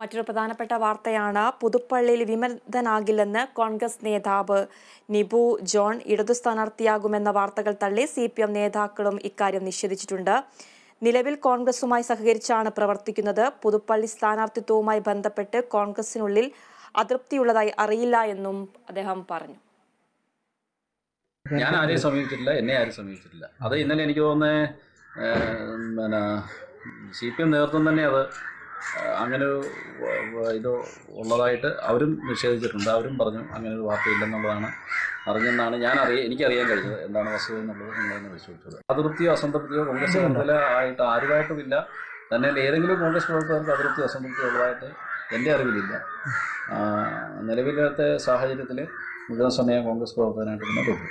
മറ്റൊരു പ്രധാനപ്പെട്ട വാർത്തയാണ് പുതുപ്പള്ളിയിൽ വിമതനാകില്ലെന്ന് കോൺഗ്രസ് നേതാവ് നിബു ജോൺ ഇടതു സ്ഥാനാർത്ഥിയാകുമെന്ന വാർത്തകൾ തള്ളി സി പി എം നേതാക്കളും ഇക്കാര്യം നിഷേധിച്ചിട്ടുണ്ട്. നിലവിൽ കോൺഗ്രസുമായി സഹകരിച്ചാണ് പ്രവർത്തിക്കുന്നത്. പുതുപ്പള്ളി സ്ഥാനാർത്ഥിത്വവുമായി ബന്ധപ്പെട്ട് കോൺഗ്രസിനുള്ളിൽ അതൃപ്തിയുള്ളതായി അറിയില്ല എന്നും അദ്ദേഹം പറഞ്ഞു. ഞാൻ ആരെയും സമീപിച്ചിട്ടില്ല എന്നെ ആരും സമീപിച്ചിട്ടില്ല. അത് ഇന്നലെ എനിക്ക് തോന്നുന്നത് പിന്നെ സി പി എം നേതൃത്വം തന്നെ അത് അങ്ങനെ ഇത് ഉള്ളതായിട്ട് അവരും നിഷേധിച്ചിട്ടുണ്ട്. അവരും പറഞ്ഞു അങ്ങനെ ഒരു വാർത്തയില്ലെന്നുള്ളതാണ് അറിഞ്ഞെന്നാണ് ഞാൻ അറിയ എനിക്കറിയാൻ കഴിഞ്ഞത് എന്താണ് വസ്തുത എന്നുള്ളത് നിങ്ങളെന്നെ പരിശോധിച്ചത് അതൃപ്തിയോ അസംതൃപ്തിയോ കോൺഗ്രസ് മണ്ഡല ആയിട്ട് ആരുമായിട്ടുമില്ല. തന്നെ ഏതെങ്കിലും കോൺഗ്രസ് പ്രവർത്തകർക്ക് അതൃപ്തി അസംതൃപ്തി ഉള്ളതായിട്ട് എന്റെ അറിവിലില്ല. നിലവിലത്തെ സാഹചര്യത്തിൽ മുഴുവൻ സമയം കോൺഗ്രസ് പ്രവർത്തകനായിട്ട് തന്നെ തുടരും